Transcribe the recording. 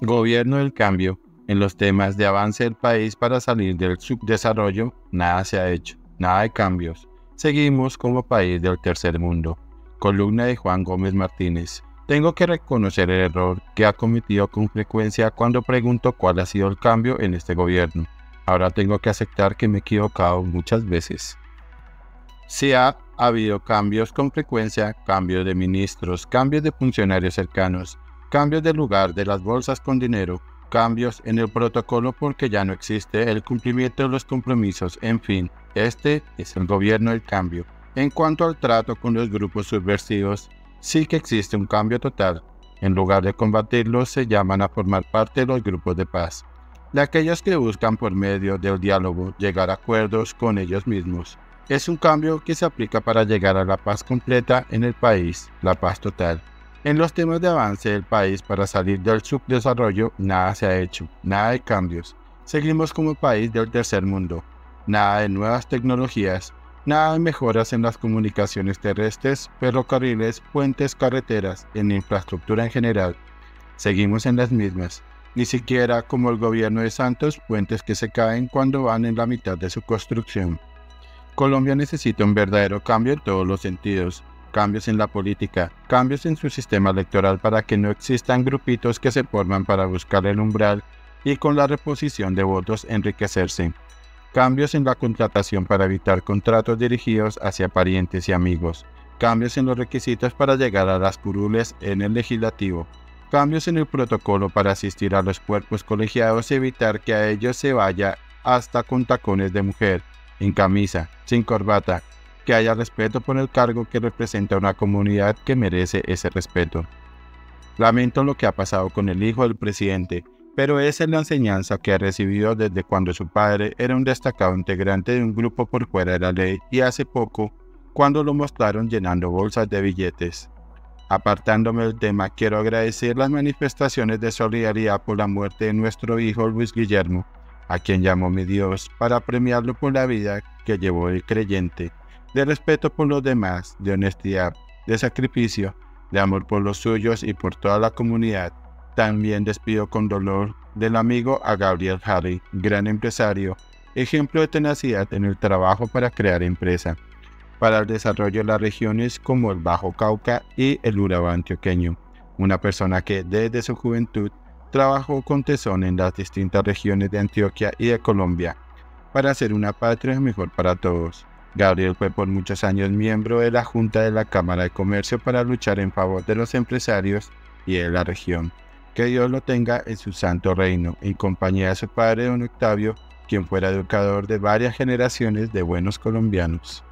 Gobierno del cambio. En los temas de avance del país para salir del subdesarrollo, nada se ha hecho, nada de cambios. Seguimos como país del tercer mundo. Columna de Juan Gómez Martínez. Tengo que reconocer el error que ha cometido con frecuencia cuando pregunto cuál ha sido el cambio en este gobierno. Ahora tengo que aceptar que me he equivocado muchas veces. Si ha habido cambios con frecuencia, cambios de ministros, cambios de funcionarios cercanos, cambios de lugar de las bolsas con dinero, cambios en el protocolo porque ya no existe el cumplimiento de los compromisos, en fin, este es el gobierno del cambio. En cuanto al trato con los grupos subversivos, sí que existe un cambio total. En lugar de combatirlos, se llaman a formar parte de los grupos de paz, de aquellos que buscan por medio del diálogo llegar a acuerdos con ellos mismos. Es un cambio que se aplica para llegar a la paz completa en el país, la paz total. En los temas de avance del país para salir del subdesarrollo, nada se ha hecho, nada de cambios. Seguimos como país del tercer mundo, nada de nuevas tecnologías, Nada de mejoras en las comunicaciones terrestres, ferrocarriles, puentes, carreteras, en infraestructura en general. Seguimos en las mismas. Ni siquiera como el gobierno de Santos, puentes que se caen cuando van en la mitad de su construcción. Colombia necesita un verdadero cambio en todos los sentidos. Cambios en la política, cambios en su sistema electoral para que no existan grupitos que se forman para buscar el umbral y con la reposición de votos enriquecerse. Cambios en la contratación para evitar contratos dirigidos hacia parientes y amigos, cambios en los requisitos para llegar a las curules en el legislativo, cambios en el protocolo para asistir a los cuerpos colegiados y evitar que a ellos se vaya hasta con tacones de mujer, en camisa, sin corbata, que haya respeto por el cargo que representa una comunidad que merece ese respeto. Lamento lo que ha pasado con el hijo del presidente, pero esa es la enseñanza que ha recibido desde cuando su padre era un destacado integrante de un grupo por fuera de la ley y hace poco, cuando lo mostraron llenando bolsas de billetes. Apartándome del tema, quiero agradecer las manifestaciones de solidaridad por la muerte de nuestro hijo Luis Guillermo, a quien llamo mi Dios, para premiarlo por la vida que llevó el creyente, de respeto por los demás, de honestidad, de sacrificio, de amor por los suyos y por toda la comunidad también despido con dolor del amigo a Gabriel Harry, gran empresario, ejemplo de tenacidad en el trabajo para crear empresa, para el desarrollo de las regiones como el Bajo Cauca y el Urabá antioqueño, una persona que desde su juventud trabajó con tesón en las distintas regiones de Antioquia y de Colombia, para hacer una patria mejor para todos. Gabriel fue por muchos años miembro de la Junta de la Cámara de Comercio para luchar en favor de los empresarios y de la región. Que Dios lo tenga en su santo reino, en compañía de su padre don Octavio, quien fuera educador de varias generaciones de buenos colombianos.